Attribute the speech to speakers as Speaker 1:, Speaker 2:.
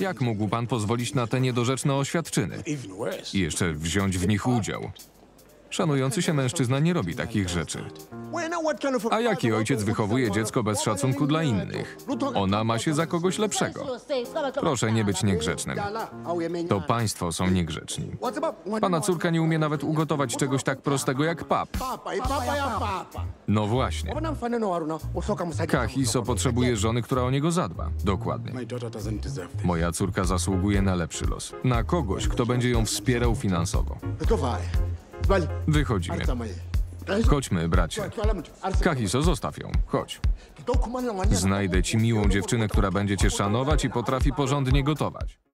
Speaker 1: Jak mógł pan pozwolić na te niedorzeczne oświadczyny i jeszcze wziąć w nich udział? Szanujący się mężczyzna nie robi takich rzeczy. A jaki ojciec wychowuje dziecko bez szacunku dla innych? Ona ma się za kogoś lepszego. Proszę nie być niegrzecznym. To państwo są niegrzeczni. Pana córka nie umie nawet ugotować czegoś tak prostego jak pap. No właśnie. Kahiso potrzebuje żony, która o niego zadba. Dokładnie. Moja córka zasługuje na lepszy los. Na kogoś, kto będzie ją wspierał finansowo. Wychodzimy. Chodźmy, bracie. Kahiso, zostaw ją. Chodź. Znajdę ci miłą dziewczynę, która będzie cię szanować i potrafi porządnie gotować.